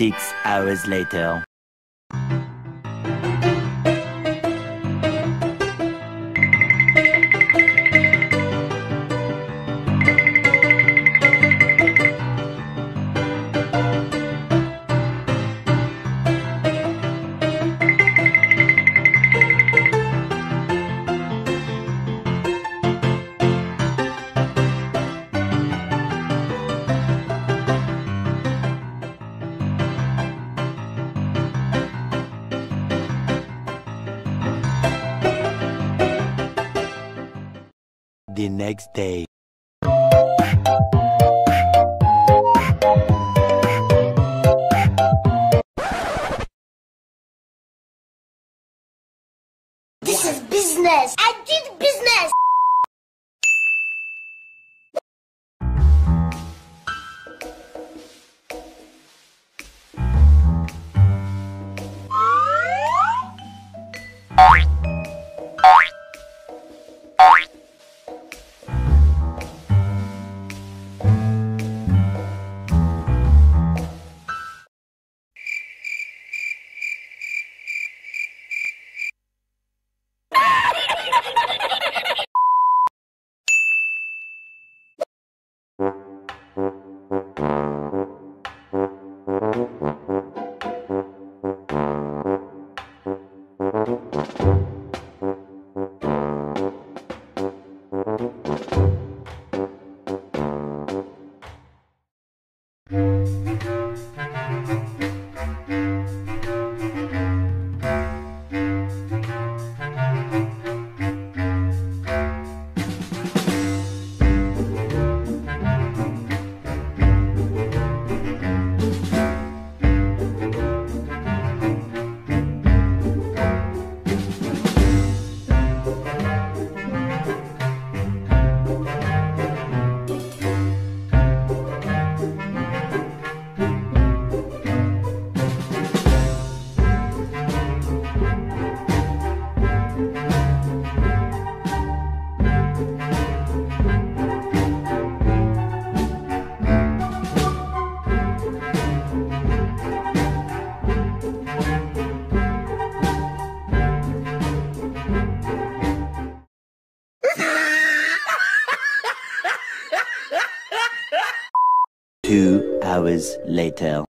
Six hours later. The next day. This is business. I Two hours later.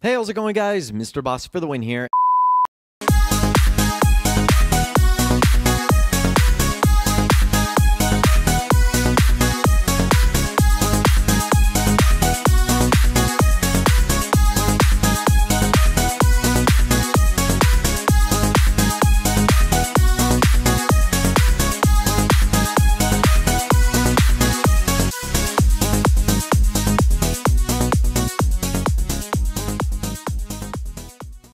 Hey, how's it going, guys? Mr. Boss for the win here.